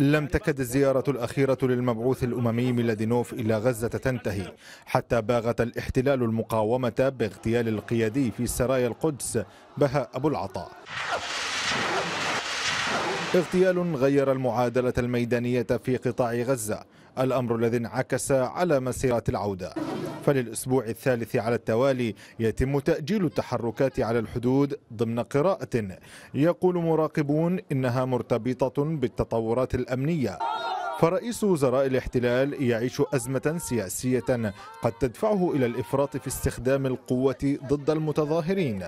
لم تكد الزيارة الأخيرة للمبعوث الأممي ميلادينوف إلى غزة تنتهي حتى باغت الاحتلال المقاومة باغتيال القيادي في سرايا القدس بهاء أبو العطاء. اغتيال غير المعادلة الميدانية في قطاع غزة الأمر الذي انعكس على مسيرات العودة. فللأسبوع الثالث على التوالي يتم تأجيل التحركات على الحدود ضمن قراءة. يقول مراقبون إنها مرتبطة بالتطورات الأمنية. فرئيس وزراء الاحتلال يعيش أزمة سياسية قد تدفعه إلى الإفراط في استخدام القوة ضد المتظاهرين.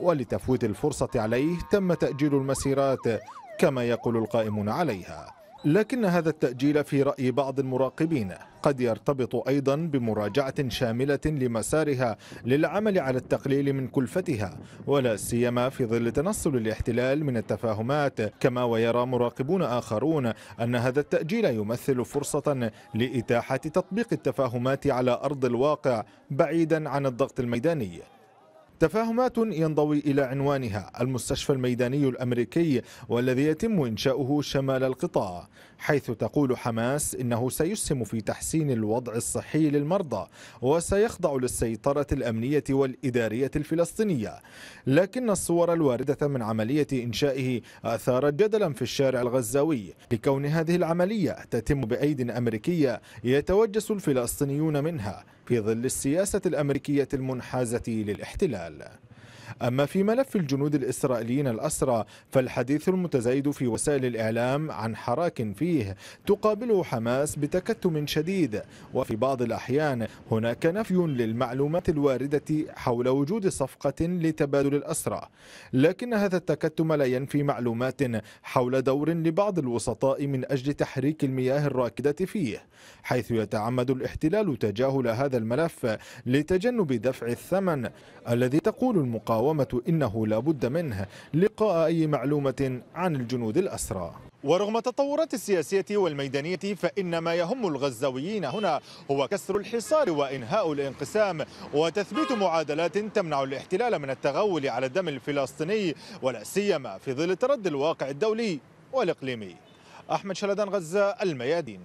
ولتفويت الفرصة عليه تم تأجيل المسيرات كما يقول القائمون عليها. لكن هذا التأجيل في رأي بعض المراقبين. قد يرتبط أيضا بمراجعة شاملة لمسارها للعمل على التقليل من كلفتها ولا سيما في ظل تنصل الاحتلال من التفاهمات. كما ويرى مراقبون آخرون أن هذا التأجيل يمثل فرصة لإتاحة تطبيق التفاهمات على أرض الواقع بعيدا عن الضغط الميداني. تفاهمات ينضوي إلى عنوانها. المستشفى الميداني الأمريكي والذي يتم إنشاؤه شمال القطاع حيث تقول حماس إنه سيسهم في تحسين الوضع الصحي للمرضى وسيخضع للسيطرة الأمنية والإدارية الفلسطينية. لكن الصور الواردة من عملية إنشائه أثارت جدلا في الشارع الغزاوي. لكون هذه العملية تتم بأيد أمريكية يتوجس الفلسطينيون منها. في ظل السياسة الأمريكية المنحازة للاحتلال. أما في ملف الجنود الإسرائيليين الأسرى فالحديث المتزايد في وسائل الإعلام عن حراك فيه تقابله حماس بتكتم شديد. وفي بعض الأحيان هناك نفي للمعلومات الواردة حول وجود صفقة لتبادل الأسرى. لكن هذا التكتم لا ينفي معلومات حول دور لبعض الوسطاء من أجل تحريك المياه الراكدة فيه حيث يتعمد الاحتلال تجاهل هذا الملف لتجنب دفع الثمن الذي تقول المقاومة. المقاومة إنه لا بد منه لقاء أي معلومة عن الجنود الأسرى. ورغم التطورات السياسية والميدانية فإن ما يهم الغزاويين هنا هو كسر الحصار وإنهاء الانقسام وتثبيت معادلات تمنع الاحتلال من التغول على الدم الفلسطيني ولا سيما في ظل تردي الواقع الدولي والإقليمي. أحمد شلدان غزة الميادين.